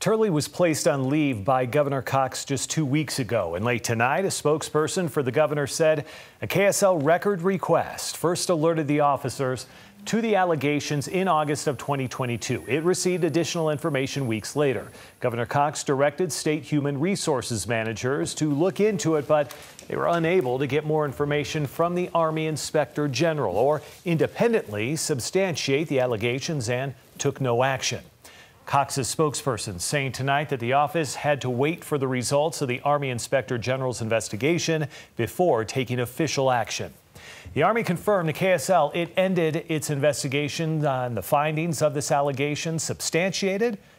Turley was placed on leave by Governor Cox just two weeks ago. And late tonight, a spokesperson for the governor said a KSL record request first alerted the officers to the allegations in August of 2022. It received additional information weeks later. Governor Cox directed state human resources managers to look into it, but they were unable to get more information from the Army Inspector General or independently substantiate the allegations and took no action. Cox's spokesperson saying tonight that the office had to wait for the results of the Army Inspector General's investigation before taking official action. The Army confirmed to KSL it ended its investigation on the findings of this allegation substantiated